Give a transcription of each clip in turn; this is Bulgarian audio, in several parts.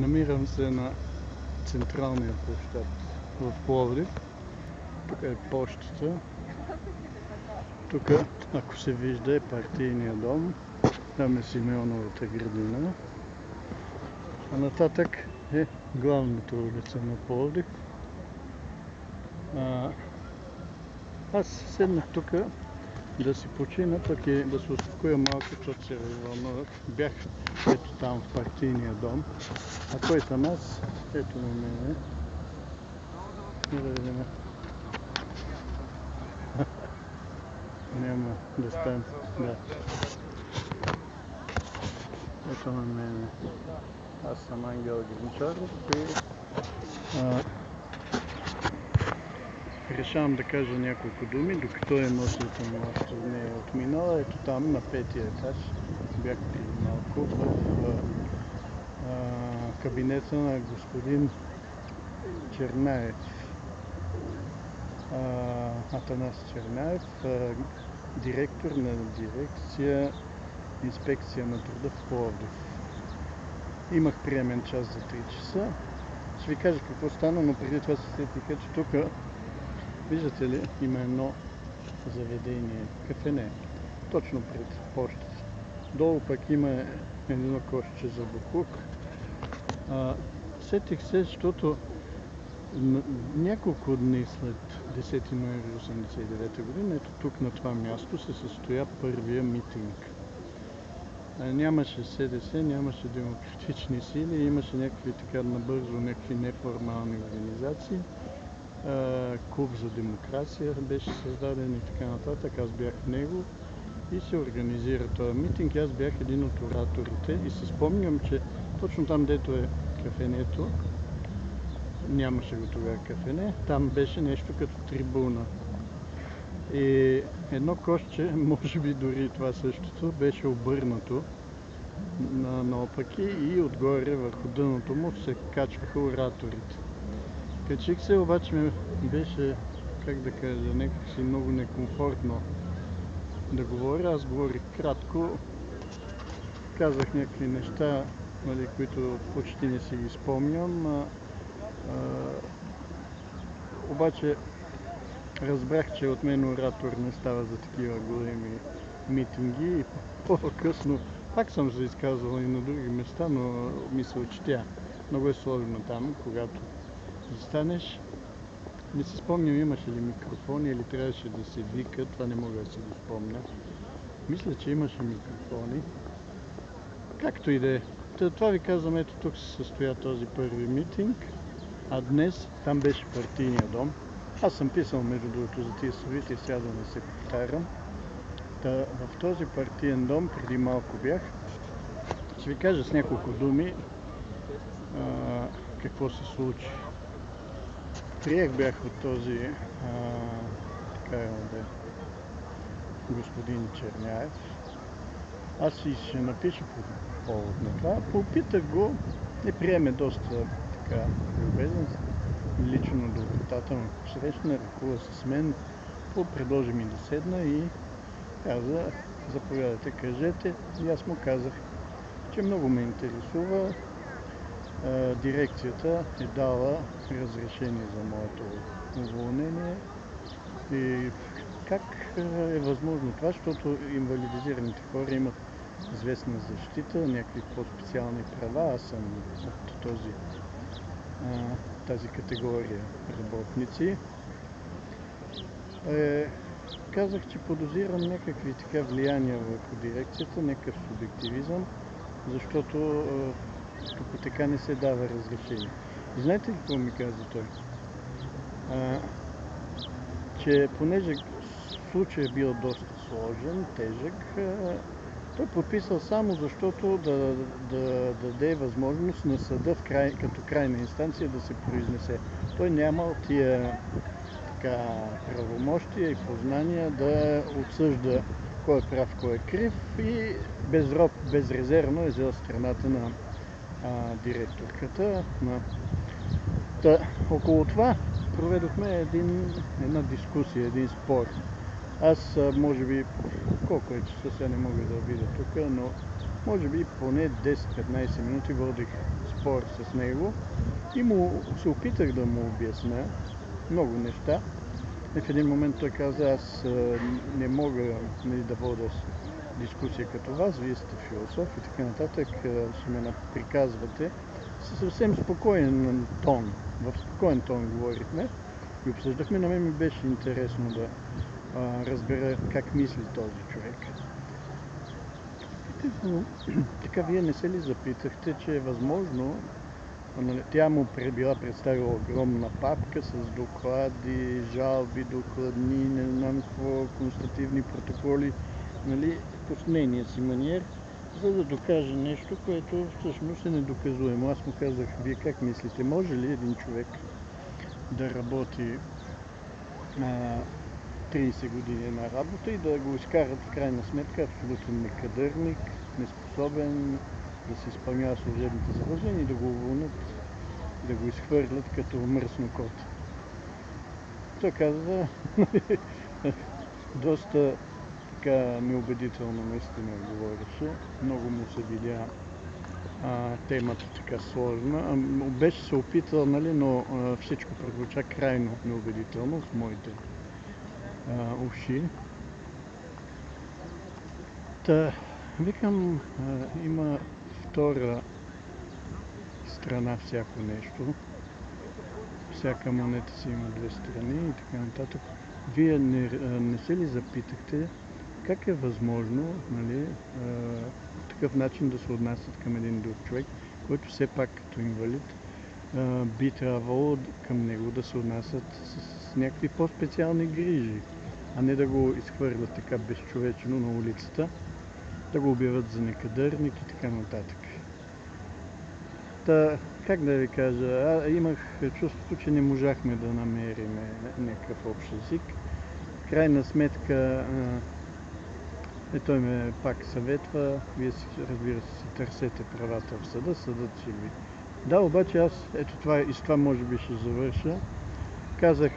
Намирам се на централния площад в Пловдив. Тук е почтата. Тук, ако се вижда, е партийния дом. Там е Симеоновата градина. А нататък е главната улица на Пловдив. А, аз седнах тук да си почина, пък и да се успокоя малко, защото се развълнувах. Бях ето там в партийния дом. А кой съм аз? Ето на мене. Не да видим. Няма да стане. Да. Ето на мене. Аз съм Ангел Гринчаров и а, решавам да кажа няколко думи, докато емоцията ми още не е отминала. Ето там на петия етаж бях в а, кабинета на господин Чернаев. А, Атанас Чернаев, а, директор на дирекция Инспекция на труда в Пловдив. Имах приемен час за 3 часа. Ще ви кажа какво стана, но преди това се сетиха, че тук, виждате ли, има едно заведение, кафене, точно пред почтата. Долу пък има едно кошче за буклук. А, сетих се, защото няколко дни след 10 ноември 1989 година, ето тук на това място се състоя първия митинг. Нямаше СДС, нямаше демократични сили, имаше някакви така набързо, някакви неформални организации. Клуб за демокрация беше създаден и така нататък. Аз бях в него и се организира този митинг. Аз бях един от ораторите и се спомням, че точно там, дето е кафенето, нямаше го тогава кафене, там беше нещо като трибуна. И едно кошче, може би дори това същото, беше обърнато на наопаки и отгоре върху дъното му се качваха ораторите. Качих се, обаче ми беше, как да кажа, някакси много некомфортно да говоря. Аз говорих кратко, казах някакви неща, нали, които почти не си ги спомням. А, а, обаче разбрах, че от мен оратор не става за такива големи митинги и по-късно пак съм се изказвал и на други места, но мисля, че тя много е сложно там, когато застанеш. Не си спомням имаше ли микрофони или трябваше да се вика, това не мога да си го спомня. Мисля, че имаше микрофони. Както и да е. Това ви казвам, ето тук се състоя този първи митинг, а днес там беше партийния дом. Аз съм писал между другото за тия събития, сега да не се повтарям. Та, в този партиен дом преди малко бях. Ще ви кажа с няколко думи а, какво се случи. Приех бях от този а, така е, да, господин Черняев. Аз си ще напиша по повод на това. Попитах го, не приеме доста така любезен, лично до вратата ме посрещна, ръкува с мен, предложи ми да седна и каза, заповядайте, кажете. И аз му казах, че много ме интересува. Дирекцията е дала разрешение за моето уволнение и как е възможно това, защото инвалидизираните хора имат известна защита, някакви по-специални права. Аз съм от този, тази категория работници. Е, казах, че подозирам някакви така влияния върху дирекцията, някакъв субективизъм, защото тук така не се дава разрешение. И знаете ли какво ми каза той? А, че понеже случай е бил доста сложен, тежък, а, той подписал само защото да, да, да даде възможност на съда в край, като крайна инстанция да се произнесе. Той нямал тия така, правомощия и познания да отсъжда кой е прав, кой е крив и безрезервно е взел страната на а, директорката. На... Та, около това проведохме един, една дискусия, един спор. Аз, може би, колко е часа, сега не мога да видя тук, но може би поне 10-15 минути водих спор с него и му се опитах да му обясня много неща. И в един момент той каза, аз не мога нали, да вода дискусия като вас, вие сте философ и така нататък, ще ме приказвате. Със съвсем спокоен тон, в спокоен тон говорихме и обсъждахме. На мен ми беше интересно да а, разбера как мисли този човек. Така, вие не се ли запитахте, че е възможно Нали, тя му била представила огромна папка с доклади, жалби, докладни, не знам какво, констативни протоколи, нали, по нейния си маниер, за да докаже нещо, което всъщност е недоказуемо. Аз му казах, вие как мислите, може ли един човек да работи а, 30 години на работа и да го изкарат в крайна сметка абсолютен некадърник, неспособен, да се изпълнява служебните задължения и да го уволнят, да го изхвърлят като мръсно кот. Той каза, доста така неубедително наистина говореше. Много му се видя а, темата така сложна. А, беше се опитал, нали, но а, всичко прозвуча крайно неубедително в моите а, уши. Та, викам, а, има втора страна всяко нещо. Всяка монета си има две страни и така нататък. Вие не, не се ли запитахте как е възможно нали, такъв начин да се отнасят към един друг човек, който все пак като инвалид би трябвало към него да се отнасят с, с някакви по-специални грижи, а не да го изхвърлят така безчовечно на улицата да го обявят за некадърник и така нататък. Та, как да ви кажа, а, имах чувството, че не можахме да намерим някакъв общ език. Крайна сметка, е, той ме пак съветва, вие си, разбира се, си търсете правата в съда, съдът ще ви. Да, обаче аз, ето това и с това може би ще завърша, казах,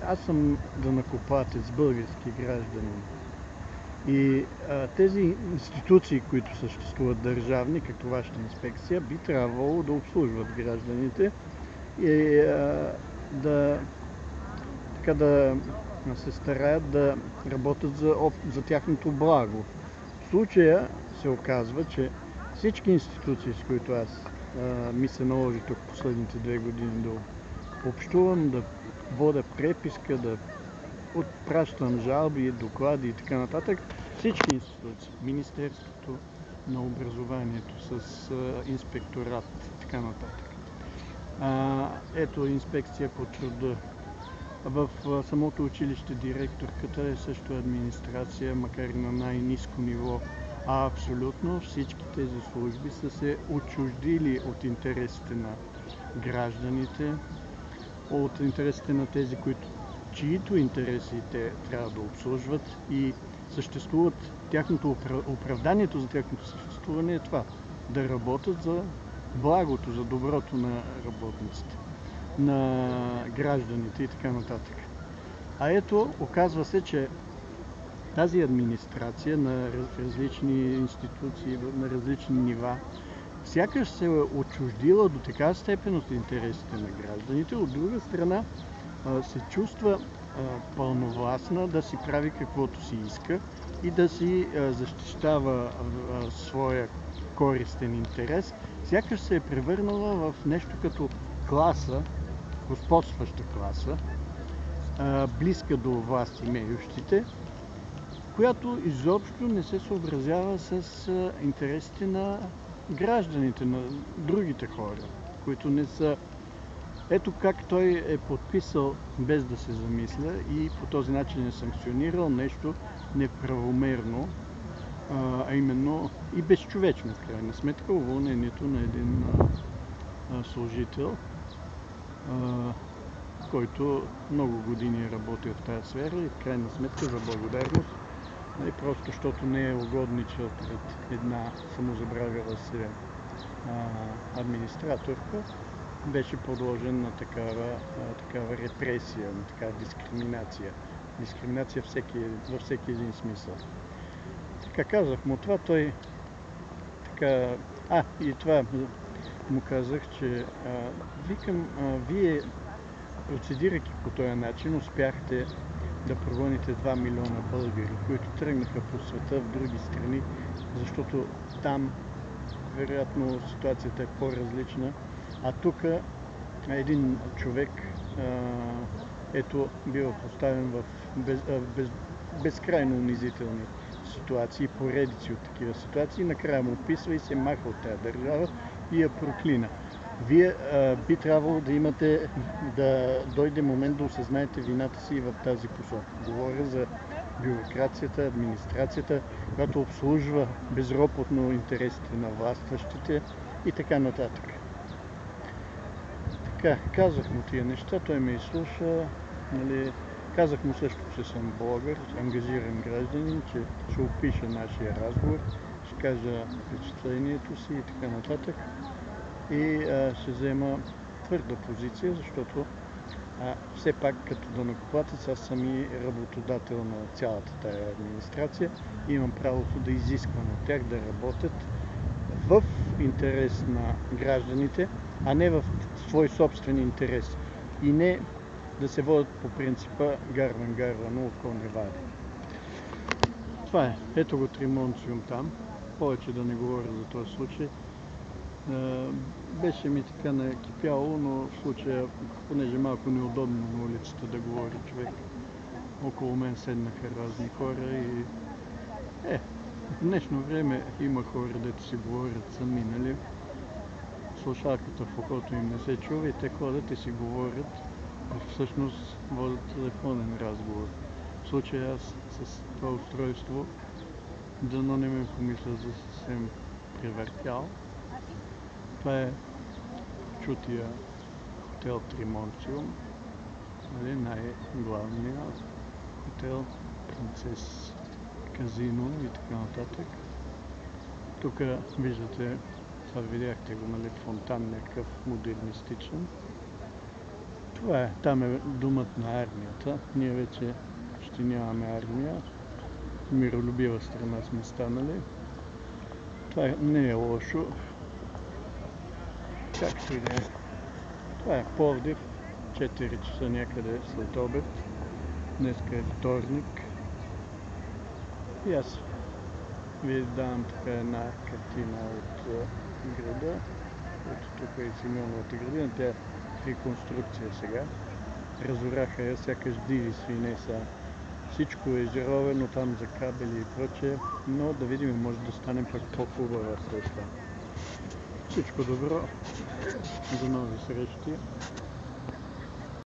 аз съм данакопатец, български гражданин. И а, тези институции, които съществуват държавни, като вашата инспекция, би трябвало да обслужват гражданите и а, да, така да се стараят да работят за, за тяхното благо. В случая се оказва, че всички институции, с които аз а, ми се наложи тук последните две години да общувам, да вода преписка, да отпращам жалби, доклади и така нататък. Всички институции, Министерството на образованието с инспекторат и така нататък. А, ето инспекция по труда. В самото училище директорката е също администрация, макар и на най-низко ниво. А абсолютно всички тези служби са се отчуждили от интересите на гражданите, от интересите на тези, които чието интереси те трябва да обслужват и съществуват, тяхното оправданието за тяхното съществуване е това. Да работят за благото, за доброто на работниците, на гражданите и така нататък. А ето, оказва се, че тази администрация на различни институции, на различни нива, сякаш се е отчуждила до така степен от интересите на гражданите, от друга страна се чувства пълновластна да си прави каквото си иска и да си защищава своя користен интерес, сякаш се е превърнала в нещо като класа, господстваща класа, близка до власт имеющите, която изобщо не се съобразява с интересите на гражданите, на другите хора, които не са. Ето как той е подписал без да се замисля и по този начин е санкционирал нещо неправомерно, а именно и безчовечно в крайна сметка уволнението на един служител, който много години е работил в тази сфера и в крайна сметка за благодарност, и просто защото не е угодничал пред една самозабравила се администраторка, беше подложен на такава, такава репресия, на такава дискриминация. Дискриминация всеки, във всеки един смисъл. Така казах му това, той така, а, и това му казах, че а, викам, а, вие процедирайки по този начин успяхте да прогоните 2 милиона българи, които тръгнаха по света в други страни, защото там вероятно ситуацията е по-различна, а тук един човек а, ето бива поставен в без, а, без, безкрайно унизителни ситуации, поредици от такива ситуации. Накрая му описва и се маха от тази държава и я проклина. Вие а, би трябвало да имате, да дойде момент да осъзнаете вината си в тази посока. Говоря за бюрокрацията, администрацията, която обслужва безропотно интересите на властващите и така нататък. Така, казах му тия неща, той ме изслуша, нали, казах му също, че съм блогър, ангажиран гражданин, че ще опиша нашия разговор, ще кажа впечатлението си и така нататък. И а, ще взема твърда позиция, защото а, все пак като данъкоплатец аз съм и работодател на цялата тая администрация имам правото да изисквам от тях да работят в интерес на гражданите, а не в свой собствен интерес. И не да се водят по принципа гарван гарвано, око не вади. Това е. Ето го Тримонциум там. Повече да не говоря за този случай. Беше ми така накипяло, но в случая, понеже малко неудобно на улицата да говори човек, около мен седнаха разни хора и е, в днешно време има хора, дето си говорят сами, нали? Слушалката в окото им не се чува и те ходят и си говорят, а всъщност водят телефонен разговор. В случая аз с това устройство дано не ме помисля за съвсем превъртял. Това е чутия хотел Тримонциум, нали, най-главният хотел, принцес казино и така нататък. Тук виждате, това видяхте го, нали, фонтан някакъв модернистичен. Това е, там е думът на армията. Ние вече ще нямаме армия. Миролюбива страна сме станали. Това не е лошо. Както и да е. Това е Пловдив, 4 часа някъде след обед. Днеска е вторник. И аз ви давам така една картина от града. Ето тук е Симеоновата градина. Тя е реконструкция сега. Разораха я, сякаш диви свине са. Всичко е ежеровено там за кабели и прочее, но да видим, може да стане пък по-хубава това. Всичко добро, до нови срещи.